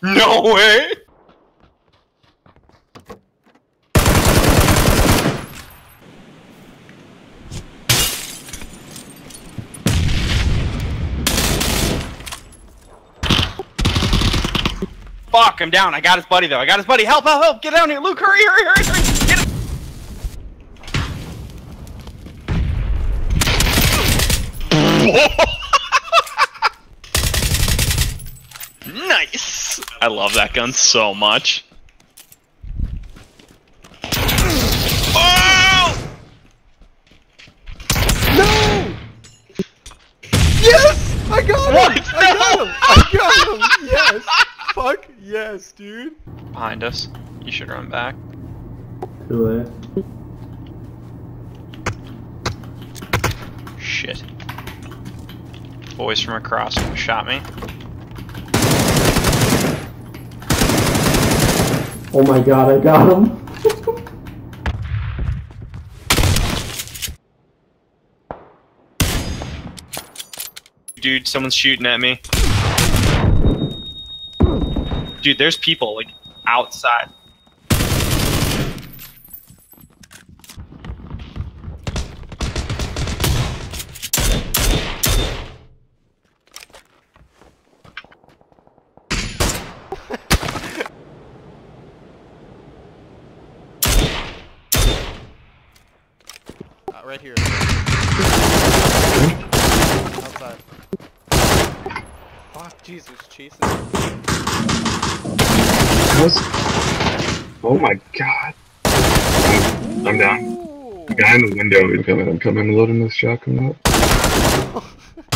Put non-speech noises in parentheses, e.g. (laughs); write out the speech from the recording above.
(laughs) No way! Fuck, I'm down. I got his buddy though. I got his buddy. Help, help, help! Get down here, Luke! Hurry, hurry, hurry, hurry! Nice! (laughs) I love that gun so much. Oh! No! Yes! I got What? him! I got him! I got him! Yes! Fuck yes, dude! Behind us. You should run back. Too late. Shit. Boys from across shot me. Oh my god, I got him. Dude, someone's shooting at me. Dude, there's people like outside. Right here. Outside. Fuck, Jesus, chasing. What's... Oh my god. I'm, I'm down. The guy in the window is coming. I'm coming. I'm loading this shotgun up. (laughs)